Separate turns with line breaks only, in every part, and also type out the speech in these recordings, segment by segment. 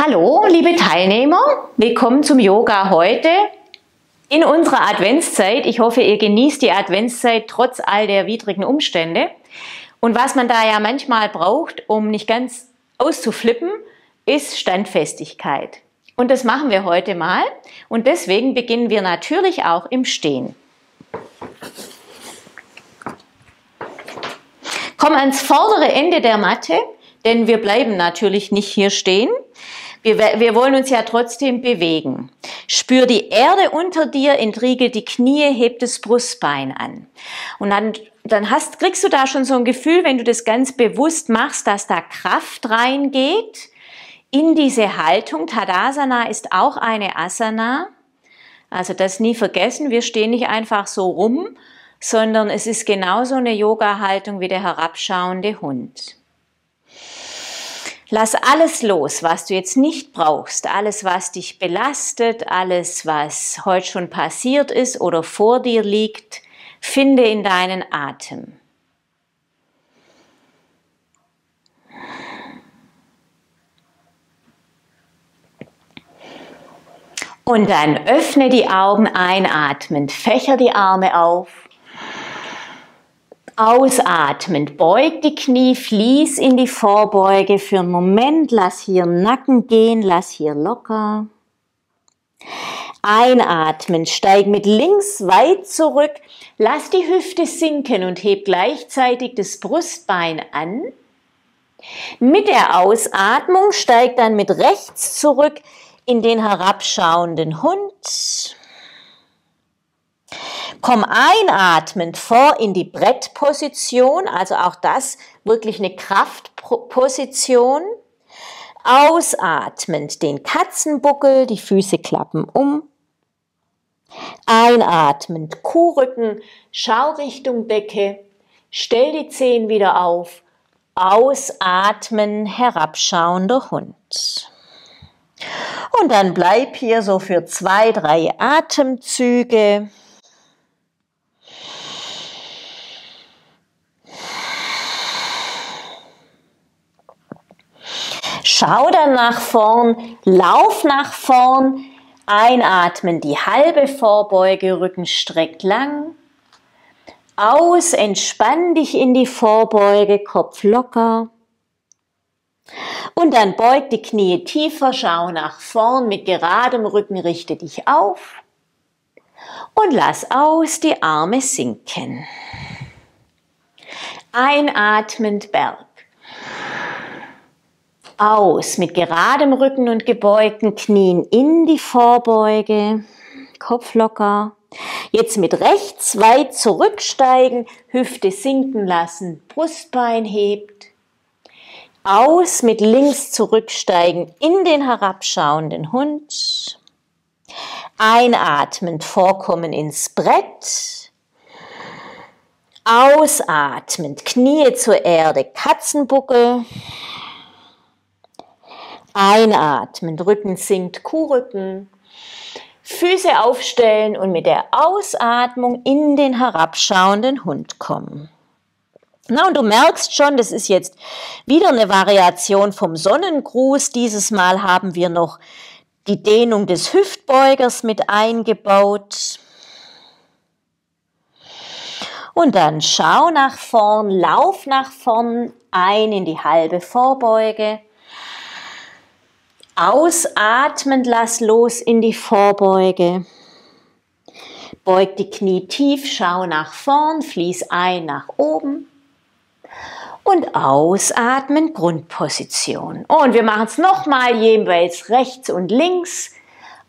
Hallo, liebe Teilnehmer, willkommen zum Yoga heute in unserer Adventszeit. Ich hoffe, ihr genießt die Adventszeit trotz all der widrigen Umstände. Und was man da ja manchmal braucht, um nicht ganz auszuflippen, ist Standfestigkeit. Und das machen wir heute mal. Und deswegen beginnen wir natürlich auch im Stehen. Komm ans vordere Ende der Matte, denn wir bleiben natürlich nicht hier stehen. Wir, wir wollen uns ja trotzdem bewegen. Spür die Erde unter dir, entriegel die Knie, heb das Brustbein an. Und dann, dann hast, kriegst du da schon so ein Gefühl, wenn du das ganz bewusst machst, dass da Kraft reingeht in diese Haltung. Tadasana ist auch eine Asana. Also das nie vergessen. Wir stehen nicht einfach so rum, sondern es ist genauso eine Yoga-Haltung wie der herabschauende Hund. Lass alles los, was du jetzt nicht brauchst, alles, was dich belastet, alles, was heute schon passiert ist oder vor dir liegt, finde in deinen Atem. Und dann öffne die Augen einatmend, fächer die Arme auf Ausatmend, beug die Knie, fließ in die Vorbeuge für einen Moment, lass hier Nacken gehen, lass hier locker. Einatmen, steig mit links weit zurück, lass die Hüfte sinken und heb gleichzeitig das Brustbein an. Mit der Ausatmung steig dann mit rechts zurück in den herabschauenden Hund. Komm einatmend vor in die Brettposition, also auch das wirklich eine Kraftposition. Ausatmend den Katzenbuckel, die Füße klappen um. Einatmend Kuhrücken, schau Richtung Decke, stell die Zehen wieder auf. Ausatmen, herabschauender Hund. Und dann bleib hier so für zwei, drei Atemzüge. Schau dann nach vorn, lauf nach vorn, einatmen, die halbe Vorbeuge, Rücken streckt lang. Aus, entspann dich in die Vorbeuge, Kopf locker. Und dann beug die Knie tiefer, schau nach vorn, mit geradem Rücken richte dich auf. Und lass aus, die Arme sinken. Einatmend Berg aus mit geradem Rücken und gebeugten Knien in die Vorbeuge, Kopf locker. Jetzt mit rechts weit zurücksteigen, Hüfte sinken lassen, Brustbein hebt. Aus mit links zurücksteigen in den herabschauenden Hund. Einatmend vorkommen ins Brett. Ausatmend Knie zur Erde, Katzenbuckel. Einatmen, Rücken sinkt, Kuhrücken. Füße aufstellen und mit der Ausatmung in den herabschauenden Hund kommen. Na, und du merkst schon, das ist jetzt wieder eine Variation vom Sonnengruß. Dieses Mal haben wir noch die Dehnung des Hüftbeugers mit eingebaut. Und dann schau nach vorn, lauf nach vorn ein in die halbe Vorbeuge. Ausatmend lass los in die Vorbeuge. Beug die Knie tief, schau nach vorn, fließ ein nach oben. Und ausatmen, Grundposition. Und wir machen es nochmal jeweils rechts und links.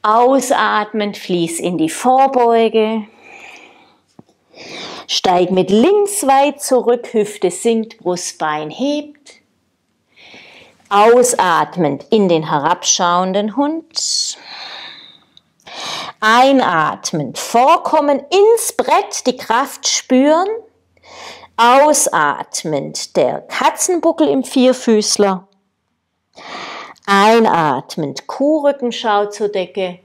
Ausatmend, fließ in die Vorbeuge. Steig mit links weit zurück, Hüfte sinkt, Brustbein hebt. Ausatmend in den herabschauenden Hund. Einatmend vorkommen ins Brett, die Kraft spüren. Ausatmend der Katzenbuckel im Vierfüßler. Einatmend Kuhrückenschau zur Decke.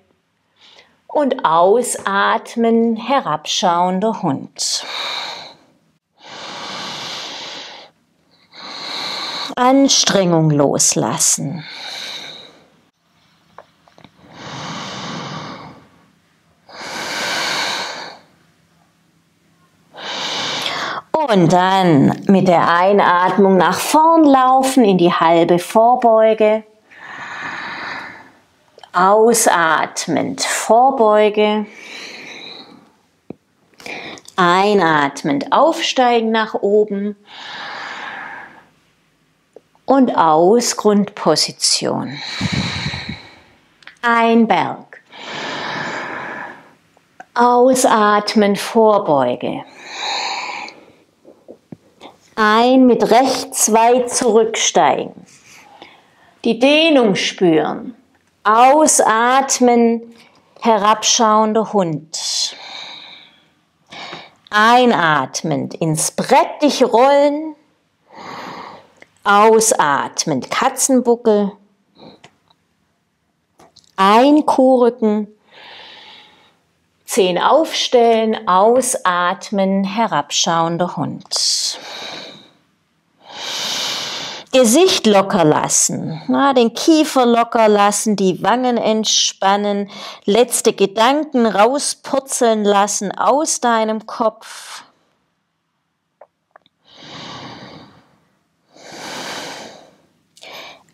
Und ausatmen herabschauender Hund. Anstrengung loslassen. Und dann mit der Einatmung nach vorn laufen in die halbe Vorbeuge. Ausatmend Vorbeuge. Einatmend aufsteigen nach oben. Und aus Grundposition. Ein Berg. Ausatmen Vorbeuge. Ein mit rechts weit zurücksteigen. Die Dehnung spüren. Ausatmen, herabschauender Hund. Einatmend ins Brett dich rollen. Ausatmend Katzenbuckel. Ein Kuhrücken. Zehn aufstellen, ausatmen, herabschauender Hund. Gesicht locker lassen, na, den Kiefer locker lassen, die Wangen entspannen, letzte Gedanken rauspurzeln lassen aus deinem Kopf.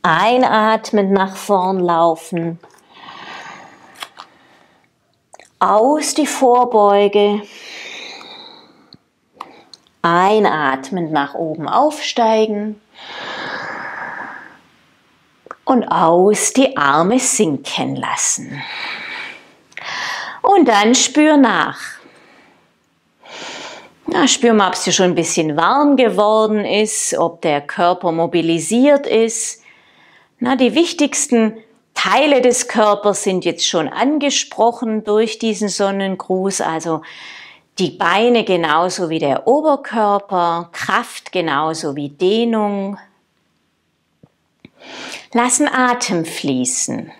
Einatmen nach vorn laufen. Aus die Vorbeuge. Einatmen nach oben aufsteigen und aus die Arme sinken lassen. Und dann spür nach. Na, spür mal, ob es dir schon ein bisschen warm geworden ist, ob der Körper mobilisiert ist. Na, die wichtigsten Teile des Körpers sind jetzt schon angesprochen durch diesen Sonnengruß, also die Beine genauso wie der Oberkörper, Kraft genauso wie Dehnung, Lassen Atem fließen.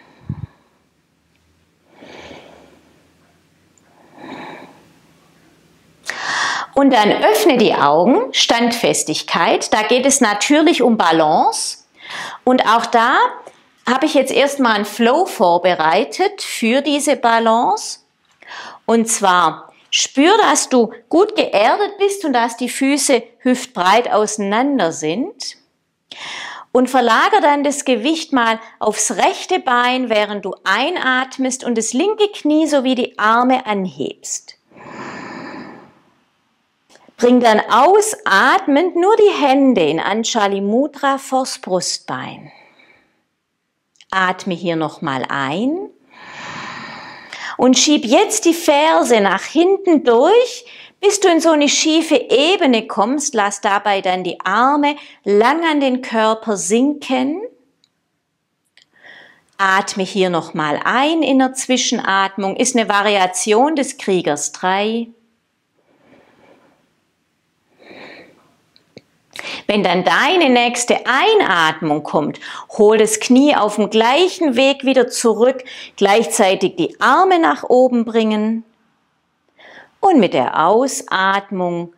Und dann öffne die Augen, Standfestigkeit. Da geht es natürlich um Balance. Und auch da habe ich jetzt erstmal einen Flow vorbereitet für diese Balance. Und zwar spür, dass du gut geerdet bist und dass die Füße hüftbreit auseinander sind und verlager dann das Gewicht mal aufs rechte Bein, während du einatmest und das linke Knie sowie die Arme anhebst. Bring dann ausatmend nur die Hände in Anjali Mudra vors Brustbein. Atme hier nochmal ein und schieb jetzt die Ferse nach hinten durch, bis du in so eine schiefe Ebene kommst, lass dabei dann die Arme lang an den Körper sinken. Atme hier nochmal ein in der Zwischenatmung, ist eine Variation des Kriegers 3. Wenn dann deine nächste Einatmung kommt, hol das Knie auf dem gleichen Weg wieder zurück, gleichzeitig die Arme nach oben bringen und mit der Ausatmung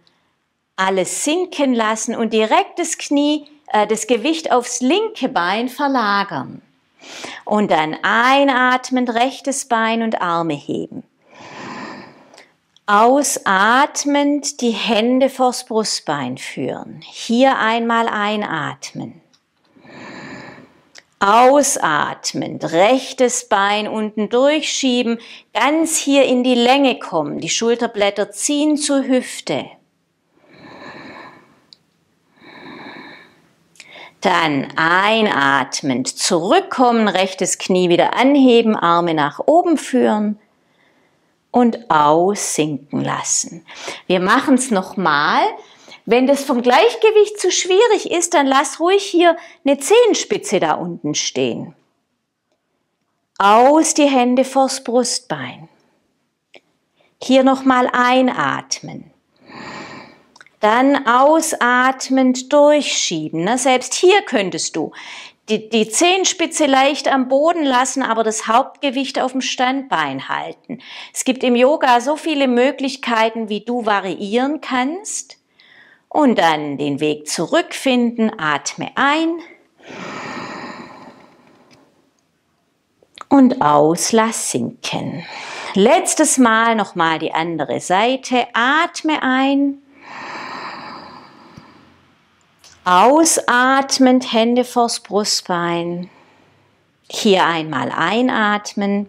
alles sinken lassen und direkt das Knie, äh, das Gewicht aufs linke Bein verlagern. Und dann einatmend rechtes Bein und Arme heben. Ausatmend die Hände vors Brustbein führen. Hier einmal einatmen. Ausatmend, rechtes Bein unten durchschieben, ganz hier in die Länge kommen, die Schulterblätter ziehen zur Hüfte. Dann einatmend, zurückkommen, rechtes Knie wieder anheben, Arme nach oben führen und aussinken lassen. Wir machen es nochmal. Wenn das vom Gleichgewicht zu schwierig ist, dann lass ruhig hier eine Zehenspitze da unten stehen. Aus die Hände vors Brustbein. Hier nochmal einatmen. Dann ausatmend durchschieben. Selbst hier könntest du die, die Zehenspitze leicht am Boden lassen, aber das Hauptgewicht auf dem Standbein halten. Es gibt im Yoga so viele Möglichkeiten, wie du variieren kannst. Und dann den Weg zurückfinden, atme ein und aus, lass sinken. Letztes Mal nochmal die andere Seite, atme ein Ausatmend Hände vors Brustbein. Hier einmal einatmen.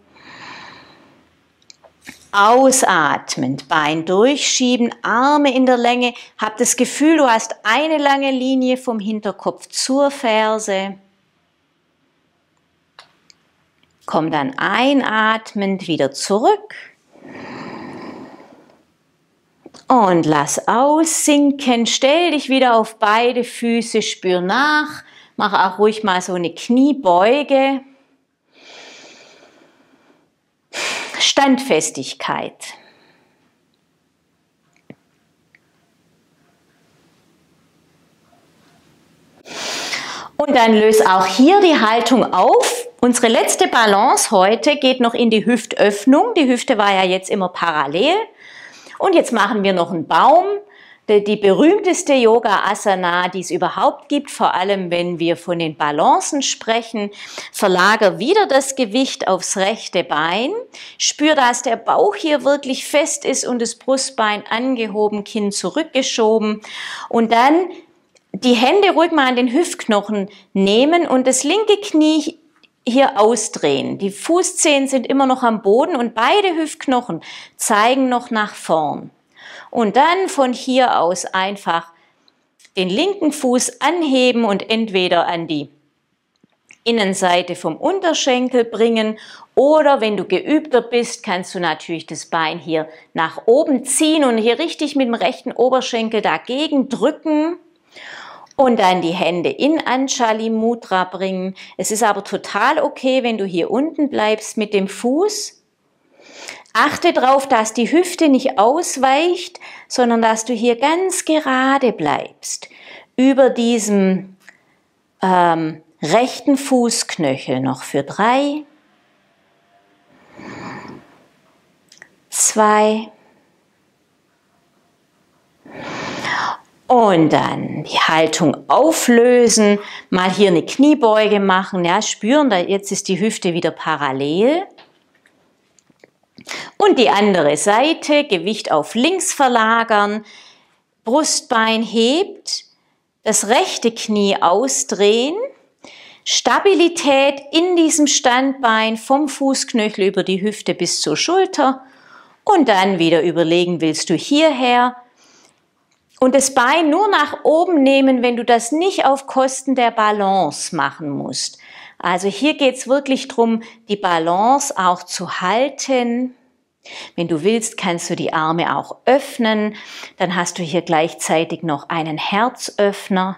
Ausatmend, Bein durchschieben, Arme in der Länge. Hab das Gefühl, du hast eine lange Linie vom Hinterkopf zur Ferse. Komm dann einatmend wieder zurück. Und lass aussinken. Stell dich wieder auf beide Füße, spür nach. Mach auch ruhig mal so eine Kniebeuge. Standfestigkeit. Und dann löse auch hier die Haltung auf. Unsere letzte Balance heute geht noch in die Hüftöffnung. Die Hüfte war ja jetzt immer parallel. Und jetzt machen wir noch einen Baum. Die berühmteste Yoga-Asana, die es überhaupt gibt, vor allem wenn wir von den Balancen sprechen, verlager wieder das Gewicht aufs rechte Bein. Spür, dass der Bauch hier wirklich fest ist und das Brustbein angehoben, Kinn zurückgeschoben. Und dann die Hände ruhig mal an den Hüftknochen nehmen und das linke Knie hier ausdrehen. Die Fußzehen sind immer noch am Boden und beide Hüftknochen zeigen noch nach vorn. Und dann von hier aus einfach den linken Fuß anheben und entweder an die Innenseite vom Unterschenkel bringen oder wenn du geübter bist, kannst du natürlich das Bein hier nach oben ziehen und hier richtig mit dem rechten Oberschenkel dagegen drücken und dann die Hände in Anjali Mudra bringen. Es ist aber total okay, wenn du hier unten bleibst mit dem Fuß. Achte darauf, dass die Hüfte nicht ausweicht, sondern dass du hier ganz gerade bleibst. Über diesem ähm, rechten Fußknöchel noch für drei, zwei, Und dann die Haltung auflösen, mal hier eine Kniebeuge machen, ja, spüren, da jetzt ist die Hüfte wieder parallel. Und die andere Seite, Gewicht auf links verlagern, Brustbein hebt, das rechte Knie ausdrehen, Stabilität in diesem Standbein vom Fußknöchel über die Hüfte bis zur Schulter und dann wieder überlegen, willst du hierher und das Bein nur nach oben nehmen, wenn du das nicht auf Kosten der Balance machen musst. Also hier geht es wirklich darum, die Balance auch zu halten. Wenn du willst, kannst du die Arme auch öffnen. Dann hast du hier gleichzeitig noch einen Herzöffner.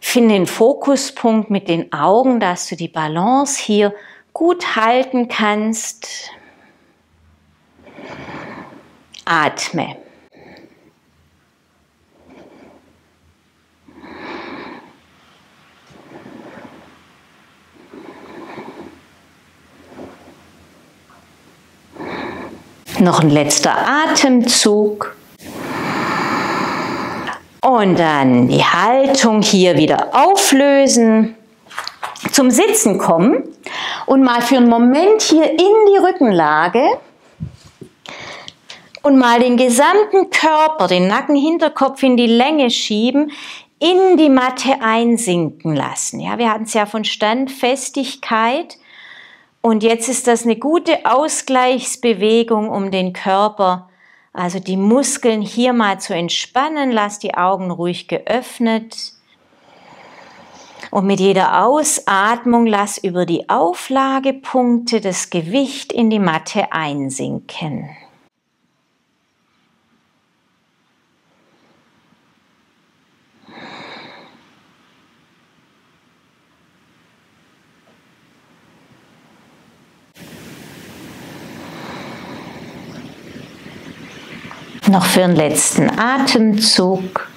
Finde den Fokuspunkt mit den Augen, dass du die Balance hier gut halten kannst. Atme. Noch ein letzter Atemzug. Und dann die Haltung hier wieder auflösen. Zum Sitzen kommen und mal für einen Moment hier in die Rückenlage und mal den gesamten Körper, den Nacken, Hinterkopf in die Länge schieben, in die Matte einsinken lassen. Ja, wir hatten es ja von Standfestigkeit und jetzt ist das eine gute Ausgleichsbewegung, um den Körper, also die Muskeln hier mal zu entspannen. Lass die Augen ruhig geöffnet. Und mit jeder Ausatmung lass über die Auflagepunkte das Gewicht in die Matte einsinken. Noch für den letzten Atemzug.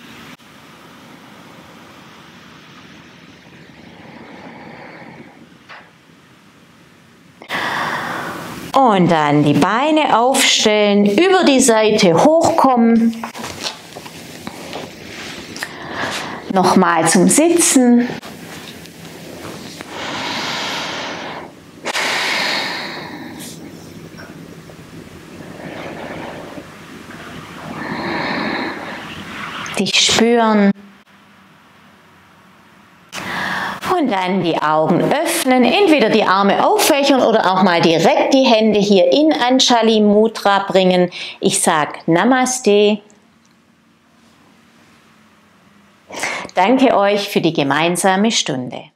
Und dann die Beine aufstellen, über die Seite hochkommen. Nochmal zum Sitzen. dich spüren. Und dann die Augen öffnen, entweder die Arme auffächern oder auch mal direkt die Hände hier in Anjali Mudra bringen. Ich sage Namaste. Danke euch für die gemeinsame Stunde.